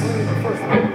this is the first.